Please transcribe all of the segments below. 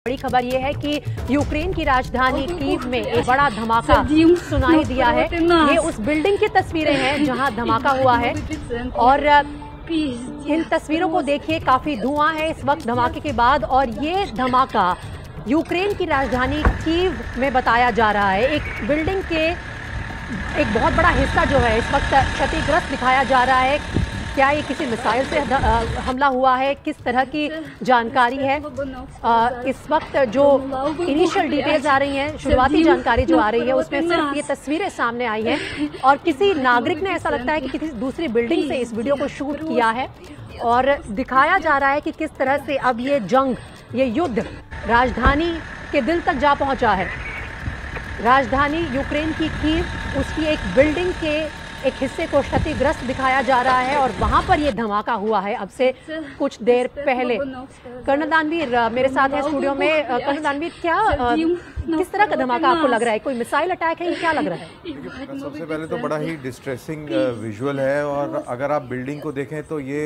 बड़ी खबर यह है कि यूक्रेन की राजधानी कीव में एक बड़ा धमाका सुनाई दिया है। ये उस बिल्डिंग की तस्वीरें हैं जहाँ धमाका हुआ है। और इन तस्वीरों को देखिए काफ़ी धुआँ है इस वक्त धमाके के बाद और ये धमाका यूक्रेन की राजधानी कीव में बताया जा रहा है। एक बिल्डिंग के एक बहुत बड़ा हिस्सा जो है इस वक्त क्षतिग्रस्त दिखाया जा रहा है। क्या ये किसी मिसाइल से हमला हुआ है? किस तरह की जानकारी है? इस वक्त जो इनिशियल डिटेल्स आ रही हैं, शुरुआती जानकारी जो आ रही है, उसमें सिर्फ़ ये तस्वीरें सामने आई हैं। और किसी नागरिक ने ऐसा लगता है कि किसी दूसरी बिल्डिंग से इस वीडियो को शूट किया है। और दिखाया जा रहा है कि किस तरह से अब ये जंग, ये युद्ध राजधानी के दिल तक जा पहुँचा है। राजधानी यूक्रेन की कीव उसकी एक बिल्डिंग के एक हिस्से को क्षतिग्रस्त दिखाया जा रहा है और वहाँ पर यह धमाका हुआ है। अब से कुछ देर पहले। कर्ण दानवीर मेरे साथ है स्टूडियो में। कर्ण दानवीर क्या किस तरह का धमाका आपको लग रहा है? कोई मिसाइल अटैक है? क्या लग रहा है? सबसे पहले तो बड़ा ही डिस्ट्रेसिंग विजुअल है और अगर आप बिल्डिंग को देखें तो ये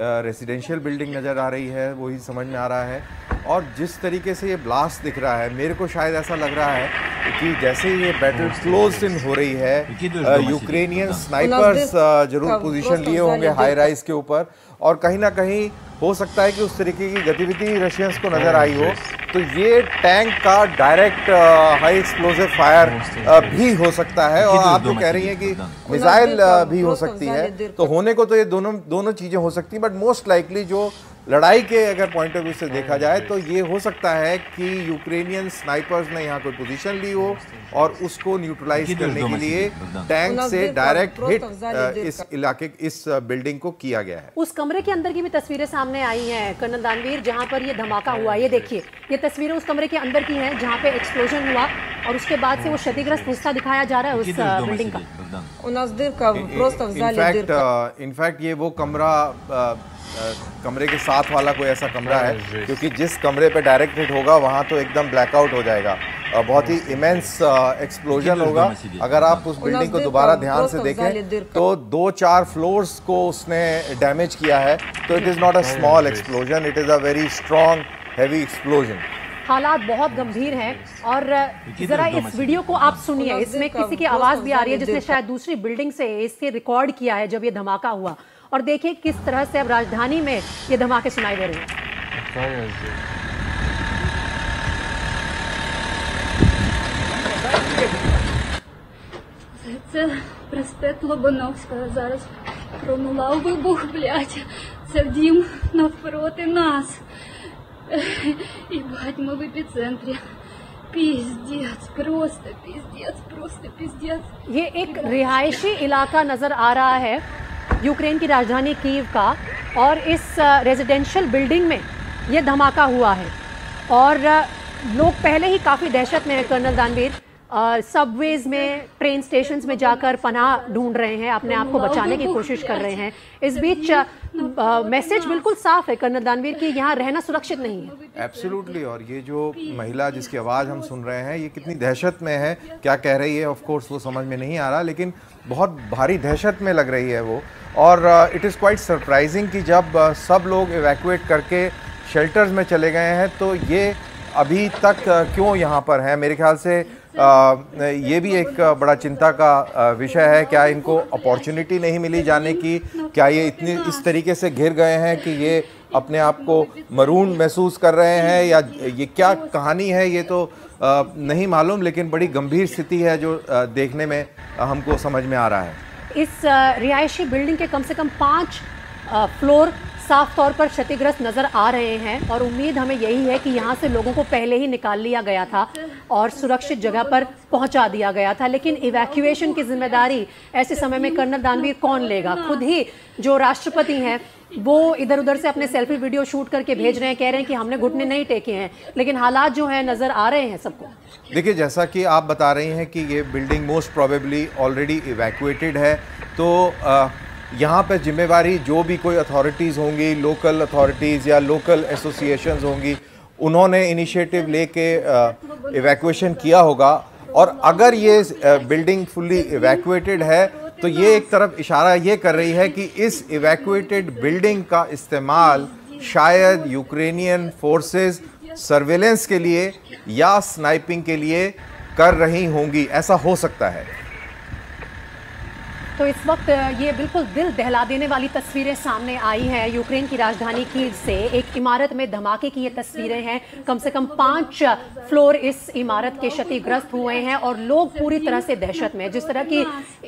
रेसिडेंशियल बिल्डिंग नज़र आ रही है वही समझ में आ रहा है। और जिस तरीके से ये ब्लास्ट दिख रहा है मेरे को शायद ऐसा लग रहा है कि जैसे ये बैटल क्लोज इन हो रही है यूक्रेनियन स्नाइपर्स ज़रूर पोजीशन लिए होंगे हाई राइज के ऊपर। और कहीं ना कहीं हो सकता है कि उस तरीके की गतिविधि रशियंस को नज़र आई हो। तो ये टैंक का डायरेक्ट हाई एक्सप्लोजिव फायर भी हो सकता है और आप जो कह रही हैं कि मिसाइल भी हो सकती है। तो होने को तो ये दोनों दोनों चीज़ें हो सकती हैं बट मोस्ट लाइकली जो लड़ाई के अगर पॉइंट ऑफ़ व्यू से देखा जाए तो ये हो सकता है कि यूक्रेनियन स्नाइपर्स ने यहाँ कोई पोजीशन ली हो और उसको न्यूट्रलाइज करने के लिए टैंक से डायरेक्ट हिट इस इलाके इस बिल्डिंग को किया गया है। उस कमरे के अंदर की भी तस्वीरें सामने आई हैं कर्नल दानवीर जहाँ पर ये धमाका हुआ। ये देखिए ये तस्वीरें उस कमरे के अंदर की हैं जहाँ पे एक्सप्लोजन हुआ और उसके बाद से वो क्षतिग्रस्त हिस्सा दिखाया जा रहा है उस बिल्डिंग का। इनफैक्ट ये वो कमरा कमरे के साथ वाला कोई ऐसा कमरा है क्योंकि जिस कमरे पे डायरेक्ट हिट होगा वहाँ तो एकदम ब्लैकआउट हो जाएगा। बहुत ही इमेंस एक्सप्लोजन होगा। अगर आप उस बिल्डिंग को दोबारा ध्यान से देखें तो दो चार फ्लोर्स को उसने डैमेज किया है। तो it is not a small explosion it is a very strong heavy explosion हालात बहुत गंभीर हैं और जरा इस वीडियो को आप सुनिए इसमें किसी की आवाज़ भी आ रही है जिसने शायद दूसरी बिल्डिंग से इससे रिकॉर्ड किया है जब ये धमाका हुआ। और देखिए किस तरह से अब राजधानी में ये धमाके सुनाई दे रहे हैं Це проспект Лобановського. Зараз пронував вибух, блядь. Це в дім навпроти нас. І бать, ми в епіцентрі. Пиздец, просто пиздец, просто пиздец. ये एक रिहायशी इलाका नजर आ रहा है यूक्रेन की राजधानी कीव का और इस रेजिडेंशियल बिल्डिंग में ये धमाका हुआ है। और लोग पहले ही काफ़ी दहशत में है, कर्नल दानवीर। सबवेज uh, में ट्रेन स्टेशन में जाकर पनाह ढूंढ रहे हैं अपने आप को बचाने की कोशिश कर रहे हैं। इस बीच मैसेज uh, बिल्कुल साफ़ है कर्नल दानवीर की यहाँ रहना सुरक्षित नहीं है। एब्सोल्युटली और ये जो महिला जिसकी आवाज़ हम सुन रहे हैं ये कितनी दहशत में है क्या कह रही है ऑफ़ कोर्स वो समझ में नहीं आ रहा लेकिन बहुत भारी दहशत में लग रही है वो। और इट इज़ क्वाइट सरप्राइजिंग कि जब uh, सब लोग इवैक्यूएट करके शेल्टर्स में चले गए हैं तो ये अभी तक क्यों यहाँ पर हैं? मेरे ख्याल से ये भी एक बड़ा चिंता का विषय है, क्या इनको अपॉर्चुनिटी नहीं मिली जाने की? क्या ये इतनी, इस तरीके से घिर गए हैं कि ये अपने आप को मरून महसूस कर रहे हैं? या ये क्या कहानी है? ये तो नहीं मालूम, लेकिन बड़ी गंभीर स्थिति है जो देखने में, हमको समझ में आ रहा है। इस रिहायशी बिल्डिंग के कम से कम पाँच फ्लोर साफ़ तौर पर क्षतिग्रस्त नज़र आ रहे हैं और उम्मीद हमें यही है कि यहाँ से लोगों को पहले ही निकाल लिया गया था और सुरक्षित जगह पर पहुँचा दिया गया था। लेकिन इवैक्यूएशन की ज़िम्मेदारी ऐसे समय में कर्नल दानवीर कौन लेगा? खुद ही जो राष्ट्रपति हैं, वो इधर उधर से अपने सेल्फी वीडियो शूट करके भेज रहे हैं, कह रहे हैं कि हमने घुटने नहीं टेके हैं। लेकिन हालात जो है, नज़र आ रहे हैं सबको। देखिए, जैसा कि आप बता रही हैं कि ये building most probably already evacuated है तो यहाँ पर जिम्मेवारी जो भी कोई अथॉरिटीज़ होंगी लोकल अथॉरिटीज़ या लोकल एसोसिएशंस होंगी, उन्होंने इनिशिएटिव लेके इवैक्यूएशन किया होगा। और अगर ये बिल्डिंग फुल्ली इवैक्यूएटेड है तो ये एक तरफ़ इशारा ये कर रही है कि इस इवैक्यूएटेड बिल्डिंग का इस्तेमाल शायद यूक्रेनियन फोर्सेस सर्वेलेंस के लिए या स्नाइपिंग के लिए कर रही होंगी। ऐसा हो सकता है। तो इस वक्त ये बिल्कुल दिल दहला देने वाली तस्वीरें सामने आई हैं। यूक्रेन की राजधानी कीव से एक इमारत में धमाके की ये तस्वीरें हैं। कम से कम पाँच फ्लोर इस इमारत के क्षतिग्रस्त हुए हैं और लोग पूरी तरह से दहशत में जिस तरह की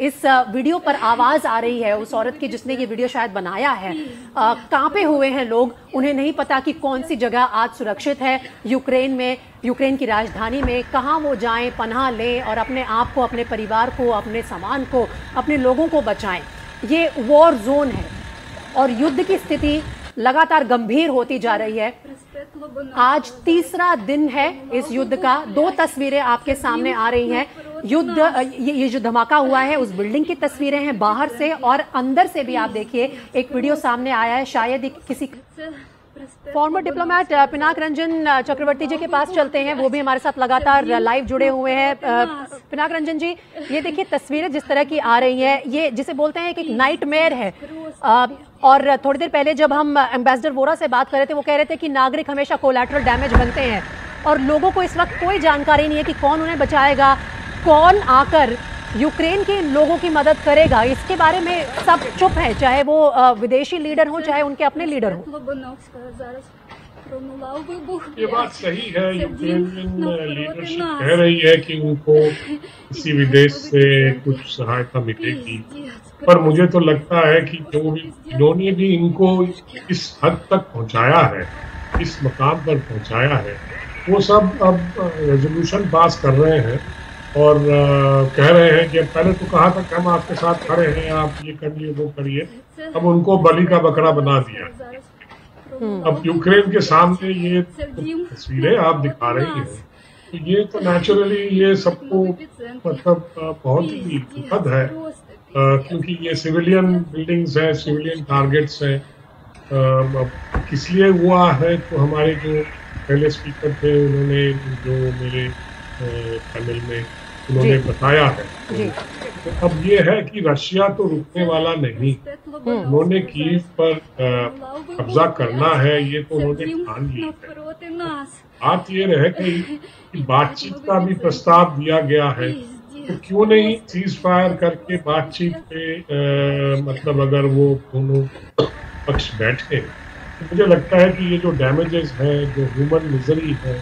इस वीडियो पर आवाज़ आ रही है उस औरत की जिसने ये वीडियो शायद बनाया है कांपे हुए हैं लोग। उन्हें नहीं पता कि कौन सी जगह आज सुरक्षित है। यूक्रेन में यूक्रेन की राजधानी में कहाँ वो जाएँ, पनाह लें और अपने आप को, अपने परिवार को, अपने सामान को, अपने लोगों को बचाएँ। ये वॉर जोन है और युद्ध की स्थिति लगातार गंभीर होती जा रही है। आज तीसरा दिन है इस युद्ध का। दो तस्वीरें आपके सामने आ रही हैं। युद्ध, ये जो धमाका हुआ है, उस बिल्डिंग की तस्वीरें हैं बाहर से और अंदर से भी आप देखिए। एक वीडियो सामने आया है, शायद किसी फॉर्मर डिप्लोमेट पिनाक रंजन चक्रवर्ती जी के पास चलते हैं वो भी हमारे साथ लगातार लाइव जुड़े हुए हैं पिनाक रंजन जी ये देखिए तस्वीरें जिस तरह की आ रही हैं ये जिसे बोलते हैं कि एक नाइट है। और थोड़ी देर पहले जब हम एम्बेसडर वोरा से बात कर रहे थे वो कह रहे थे कि नागरिक हमेशा कोलेट्रल डैमेज बनते हैं। और लोगों को इस वक्त कोई जानकारी नहीं है कि कौन उन्हें बचाएगा कौन आकर यूक्रेन के लोगों की मदद करेगा। इसके बारे में सब चुप है, चाहे वो विदेशी लीडर हो, चाहे उनके अपने लीडर हो। ये बात सही है यूक्रेनियन लीडरशिप कह रही है कि उनको किसी विदेश से कुछ सहायता मिलेगी। पर मुझे तो लगता है कि जो भी इन्होंने भी इनको इस हद तक पहुँचाया है, इस मकाम पर पहुँचाया है, वो सब अब रेजोल्यूशन पास कर रहे हैं। और कह रहे हैं कि पहले तो कहा था कि हम आपके साथ खड़े हैं, आप ये करिए वो करिए अब उनको बलि का बकरा बना दिया। अब यूक्रेन के सामने ये तस्वीरें आप दिखा रही हैं। तो ये तो नेचुरली ये सबको मतलब बहुत ही दुखद है। क्योंकि ये सिविलियन बिल्डिंग्स हैं सिविलियन टारगेट्स हैं। किस लिए हुआ है तो हमारे जो पहले स्पीकर थे, उन्होंने जो मेरे पैनल में उन्होंने बताया है। तो अब ये है कि रशिया तो रुकने वाला नहीं। उन्होंने कीव पर कब्जा करना है ये तो उन्होंने ठान लिया है। बात ये रह कि बातचीत का भी प्रस्ताव दिया गया है। तो क्यों नहीं सीज फायर करके बातचीत पे आ, मतलब अगर वो दोनों पक्ष बैठे? तो मुझे लगता है कि ये जो डैमेजेस हैं जो ह्यूमन मिजरी है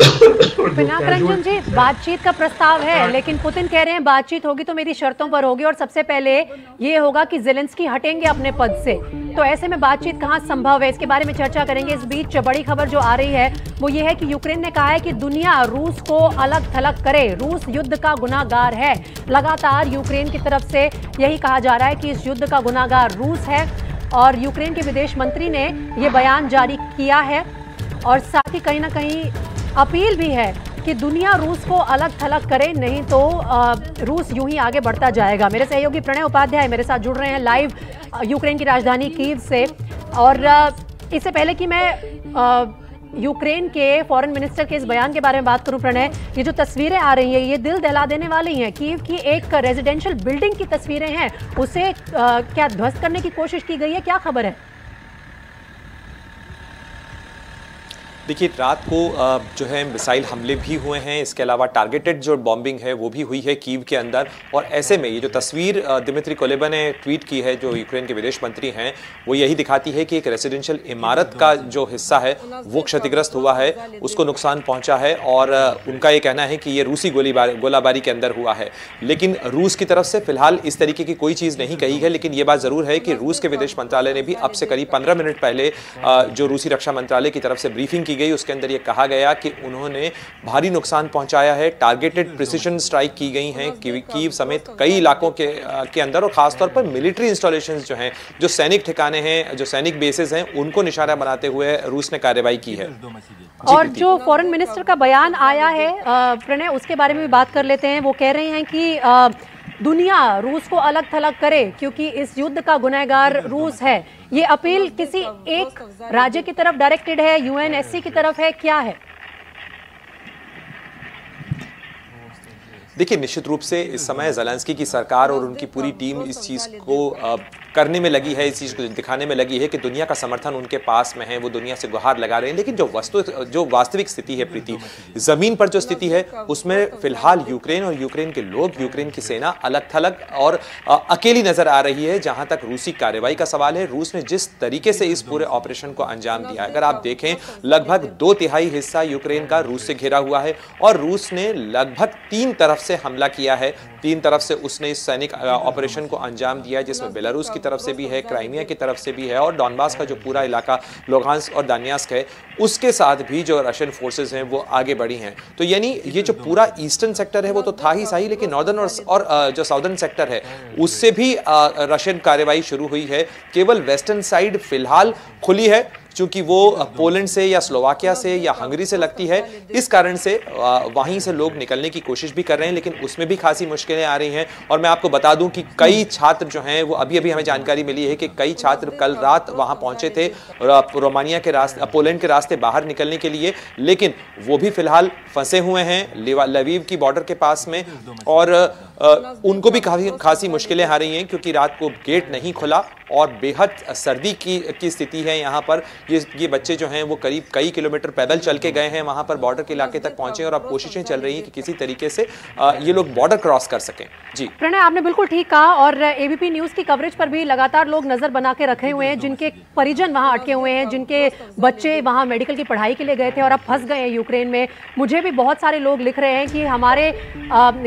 पिनाक रंजन जी बातचीत का प्रस्ताव है लेकिन पुतिन कह रहे हैं बातचीत होगी तो मेरी शर्तों पर होगी और सबसे पहले ये होगा कि जेलेंस्की हटेंगे अपने पद से। तो ऐसे में बातचीत कहाँ संभव है? इसके बारे में चर्चा करेंगे। इस बीच बड़ी खबर जो आ रही है वो ये है कि यूक्रेन ने कहा है कि दुनिया रूस को अलग थलग करे। रूस युद्ध का गुनागार है। लगातार यूक्रेन की तरफ़ से यही कहा जा रहा है कि इस युद्ध का गुनागार रूस है और यूक्रेन के विदेश मंत्री ने ये बयान जारी किया है। और साथ ही कहीं ना कहीं अपील भी है कि दुनिया रूस को अलग थलग करे, नहीं तो रूस यूँ ही आगे बढ़ता जाएगा। मेरे सहयोगी प्रणय उपाध्याय मेरे साथ जुड़ रहे हैं लाइव यूक्रेन की राजधानी कीव से। और इससे पहले कि मैं यूक्रेन के फॉरेन मिनिस्टर के इस बयान के बारे में बात करूँ प्रणय, ये जो तस्वीरें आ रही हैं, ये दिल दहला देने वाली हैं। कीव की एक रेजिडेंशियल बिल्डिंग की तस्वीरें हैं, उसे क्या ध्वस्त करने की कोशिश की गई है? क्या खबर है? देखिए, रात को जो है, मिसाइल हमले भी हुए हैं। इसके अलावा टारगेटेड जो बॉम्बिंग है, वो भी हुई है कीव के अंदर। और ऐसे में ये जो तस्वीर दिमित्री कोलेबा ने ट्वीट की है, जो यूक्रेन के विदेश मंत्री हैं, वो यही दिखाती है कि एक रेसिडेंशियल इमारत का जो हिस्सा है, वो क्षतिग्रस्त हुआ है, उसको नुकसान पहुँचा है और उनका ये कहना है कि ये रूसी गोलीबार, गोलाबारी के अंदर हुआ है। लेकिन रूस की तरफ़ से फ़िलहाल इस तरीके की कोई चीज़ नहीं कही है, लेकिन ये बात ज़रूर है कि रूस के विदेश मंत्रालय ने भी अब से करीब पंद्रह मिनट पहले जो रूसी रक्षा मंत्रालय की तरफ़ से ब्रीफिंग की गई। उसके अंदर ये कहा गया कि उन्होंने भारी नुकसान पहुँचाया है। टारगेटेड प्रिसीशन स्ट्राइक की गई हैं कीव समेत कई इलाकों के के अंदर और खासतौर पर मिलिट्री इंस्टॉलेशन जो हैं, जो सैनिक ठिकाने हैं, जो सैनिक बेसिस हैं, उनको निशाना बनाते हुए रूस ने कार्रवाई की है। और जो फॉरेन मिनिस्टर का बयान आया है प्रणय, उसके बारे में भी बात कर लेते हैं। वो कह रहे हैं कि दुनिया रूस को अलग थलग करे क्योंकि इस युद्ध का गुनहगार रूस है। ये अपील किसी एक राज्य की तरफ़ डायरेक्टेड है यूएनएससी की तरफ़ है, क्या है? देखिए, निश्चित रूप से इस समय जलेंसकी की सरकार और उनकी पूरी टीम इस चीज़ को करने में लगी है, इस चीज़ को दिखाने में लगी है कि दुनिया का समर्थन उनके पास में है, वो दुनिया से गुहार लगा रहे हैं। लेकिन जो वस्तु, जो वास्तविक स्थिति है प्रीति, ज़मीन पर जो स्थिति है, उसमें फ़िलहाल यूक्रेन और यूक्रेन के लोग, यूक्रेन की सेना अलग थलग और अकेली नज़र आ रही है, जहाँ तक रूसी कार्रवाई का सवाल है। रूस ने जिस तरीके से इस पूरे ऑपरेशन को अंजाम दिया अगर आप देखें, लगभग दो तिहाई हिस्सा यूक्रेन का रूस से घिरा हुआ है और रूस ने लगभग तीन तरफ़ से हमला किया है। तीन तरफ़ से उसने इस सैनिक ऑपरेशन को अंजाम दिया जिसमें बेलारूस की तरफ़ से भी है क्राइमिया की तरफ़ से भी है और डॉनबास का जो पूरा इलाका लोहानस और दानियास्क है उसके साथ भी जो रशियन फोर्सेज हैं वो आगे बढ़ी हैं। तो यानी ये जो पूरा ईस्टर्न सेक्टर है वो तो था ही सही लेकिन नॉर्दर्न और, और जो साउदर्न सेक्टर है उससे भी रशियन कार्रवाई शुरू हुई है। केवल वेस्टर्न साइड फ़िलहाल खुली है। चूँकि वो पोलैंड से या स्लोवाकिया से या हंगरी से लगती है, इस कारण से वहीं से लोग निकलने की कोशिश भी कर रहे हैं, लेकिन उसमें भी खासी मुश्किलें आ रही हैं। और मैं आपको बता दूँ कि कई छात्र जो हैं, वो अभी अभी हमें जानकारी मिली है कि कई छात्र कल रात वहाँ पहुँचे थे रोमानिया के रास्ते पोलैंड के रास्ते बाहर निकलने के लिए, लेकिन वो भी फ़िलहाल फंसे हुए हैं लवीव की बॉर्डर के पास में, और उनको भी काफ़ी खासी मुश्किलें आ रही हैं, क्योंकि रात को गेट नहीं खुला और बेहद सर्दी की की स्थिति है यहाँ पर। ये ये बच्चे जो हैं वो करीब कई किलोमीटर पैदल चल के गए हैं, वहाँ पर बॉर्डर के इलाके तक पहुँचे और अब कोशिशें चल रही हैं कि किसी तरीके से ये लोग बॉर्डर क्रॉस कर सकें। जी। प्रणय, आपने बिल्कुल ठीक कहा और एबीपी न्यूज़ की कवरेज पर भी लगातार लोग नज़र बना के रखे हुए हैं, जिनके परिजन वहाँ अटके हुए हैं, जिनके बच्चे वहाँ मेडिकल की पढ़ाई के लिए गए थे और अब फंस गए हैं यूक्रेन में। मुझे भी बहुत सारे लोग लिख रहे हैं कि हमारे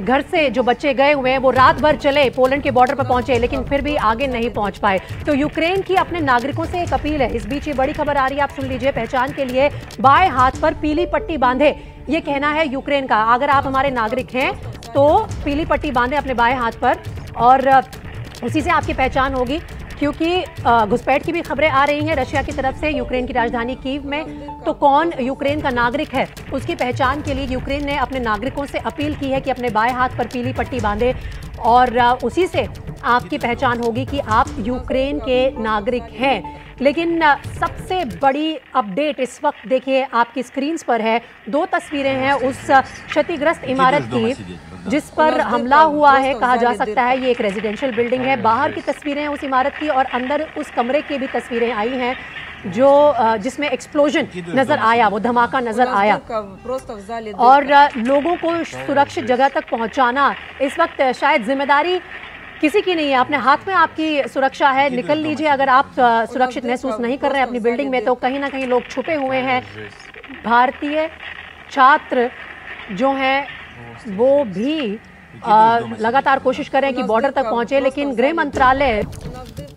घर से जो बच्चे गए हुए हैं, वो रात भर चले पोलैंड के बॉर्डर पर पहुँचे, लेकिन फिर भी आगे नहीं पहुँच पाए। तो यूक्रेन की अपने नागरिकों से एक अपील है। इस बीच ये बड़ी खबर आ रही है, आप सुन लीजिए। पहचान के लिए बाएँ हाथ पर पीली पट्टी बांधे। ये कहना है यूक्रेन का। अगर आप हमारे नागरिक हैं तो पीली पट्टी बांधे अपने बाएँ हाथ पर। और उसी से आपकी पहचान होगी, क्योंकि घुसपैठ की भी खबरें आ रही हैं रशिया की तरफ़ से, यूक्रेन की राजधानी कीव में। तो कौन यूक्रेन का नागरिक है? उसकी पहचान के लिए यूक्रेन ने अपने नागरिकों से अपील की है कि अपने बाएँ हाथ पर पीली पट्टी बांधे। और उसी से आपकी पहचान होगी कि आप यूक्रेन के नागरिक हैं। लेकिन सबसे बड़ी अपडेट इस वक्त देखिए आपकी स्क्रीन पर है। दो तस्वीरें हैं उस क्षतिग्रस्त इमारत की जिस पर हमला हुआ है कहा जा सकता है। ये एक रेजिडेंशियल बिल्डिंग है। बाहर की तस्वीरें हैं उस इमारत की और अंदर उस कमरे की भी तस्वीरें आई हैं जो जिसमें एक्सप्लोजन नज़र आया वो धमाका नज़र आया। और लोगों को सुरक्षित जगह तक पहुंचाना इस वक्त शायद ज़िम्मेदारी किसी की नहीं है अपने हाथ में आपकी सुरक्षा है निकल लीजिए अगर आप सुरक्षित महसूस नहीं कर रहे हैं अपनी बिल्डिंग में तो कहीं ना कहीं लोग छुपे हुए हैं भारतीय छात्र जो हैं वो भी लगातार कोशिश कर रहे हैं कि बॉर्डर तक पहुँचे लेकिन गृह मंत्रालय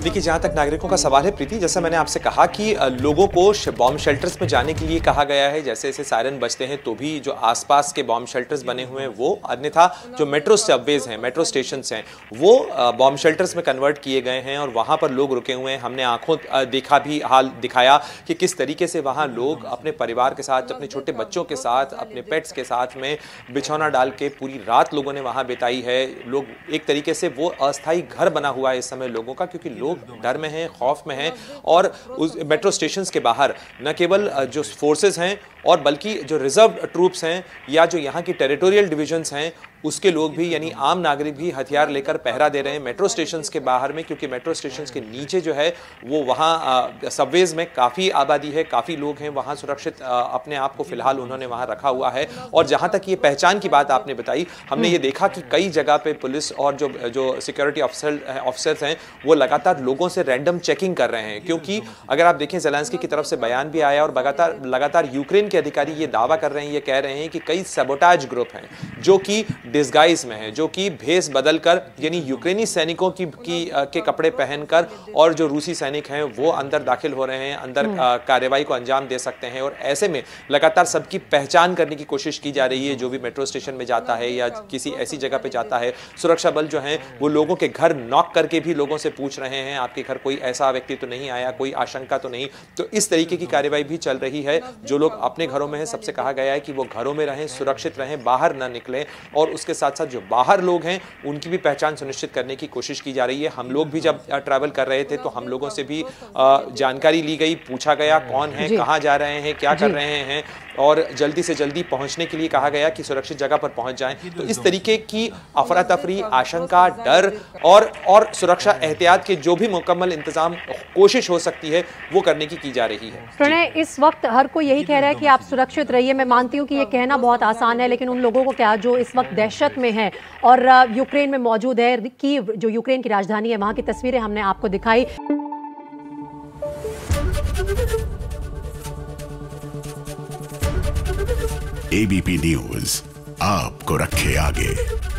देखिए, जहाँ तक नागरिकों का सवाल है, प्रीति, जैसा मैंने आपसे कहा कि लोगों को बॉम्ब शेल्टर्स में जाने के लिए कहा गया है, जैसे जैसे सायरन बजते हैं तो भी जो आसपास के बॉम्ब शेल्टर्स बने हुए हैं, वो अन्यथा जो मेट्रो सबवेज हैं मेट्रो स्टेशन हैं, वो बॉम्ब शेल्टर्स में कन्वर्ट किए गए हैं और वहाँ पर लोग रुके हुए हैं। हमने आँखों देखा भी, हाल दिखाया कि किस तरीके से वहाँ लोग अपने परिवार के साथ, अपने छोटे बच्चों के साथ, अपने पेट्स के साथ में बिछौना डाल के पूरी रात लोगों ने वहाँ बिताई है। लोग एक तरीके से वो अस्थायी घर बना हुआ है इस समय लोगों का, क्योंकि लोग लोग डर में हैं, खौफ में हैं और उस मेट्रो स्टेशन के बाहर न केवल जो फोर्सेज हैं और बल्कि जो रिज़र्व ट्रूप्स हैं या जो यहाँ की टेरिटोरियल डिविजन्स हैं उसके लोग भी, यानी आम नागरिक भी हथियार लेकर पहरा दे रहे हैं मेट्रो स्टेशन के बाहर में, क्योंकि मेट्रो स्टेशन के नीचे जो है, वो वहाँ सबवेज में काफ़ी आबादी है, काफ़ी लोग हैं, वहाँ सुरक्षित अपने आप को फ़िलहाल उन्होंने वहाँ रखा हुआ है। और जहाँ तक ये पहचान की बात आपने बताई, हमने ये देखा कि कई जगह पे पुलिस और जो जो सिक्योरिटी ऑफिसर ऑफिसर्स हैं, वो लगातार लोगों से रैंडम चेकिंग कर रहे हैं। क्योंकि अगर आप देखें जेलेंस्की की तरफ़ से बयान भी आया और लगातार लगातार यूक्रेन के अधिकारी ये दावा कर रहे हैं, ये कह रहे हैं कि कई सबोटाज ग्रुप हैं, जो कि डिस्गाइज में है जो कि भेस बदल कर यानी यूक्रेनी सैनिकों की, की आ, के कपड़े पहनकर और जो रूसी सैनिक हैं वो अंदर दाखिल हो रहे हैं अंदर हम्म। कार्रवाई को अंजाम दे सकते हैं और ऐसे में लगातार सबकी पहचान करने की कोशिश की जा रही है जो भी मेट्रो स्टेशन में जाता है या किसी ऐसी जगह पर जाता है सुरक्षा बल जो है वो लोगों के घर नॉक करके भी लोगों से पूछ रहे हैं आपके घर कोई ऐसा व्यक्ति तो नहीं आया कोई आशंका तो नहीं तो इस तरीके की कार्यवाही भी चल रही है जो लोग अपने अपने घरों में हैं सबसे कहा गया है कि वो घरों में रहें सुरक्षित रहें बाहर ना निकलें और उसके साथ साथ जो बाहर लोग हैं उनकी भी पहचान सुनिश्चित करने की कोशिश की जा रही है। हम लोग भी जब ट्रैवल कर रहे थे तो हम लोगों से भी जानकारी ली गई पूछा गया कौन है कहाँ जा रहे हैं क्या कर रहे हैं और जल्दी से जल्दी पहुँचने के लिए कहा गया कि सुरक्षित जगह पर पहुँच जाएँ। तो इस तरीके की अफरा तफरी आशंका डर और और सुरक्षा एहतियात के जो भी मुकम्मल इंतज़ाम कोशिश हो सकती है वो करने की की जा रही है। प्रणय इस वक्त हर कोई यही कह रहा है कि आप सुरक्षित रहिए। मैं मानती हूँ कि ये कहना बहुत आसान है लेकिन उन लोगों को क्या जो इस वक्त दहशत में है। और यूक्रेन में मौजूद है की जो यूक्रेन की राजधानी है, वहाँ की तस्वीरें हमने आपको दिखाई। एबीपी न्यूज़ आपको रखे आगे।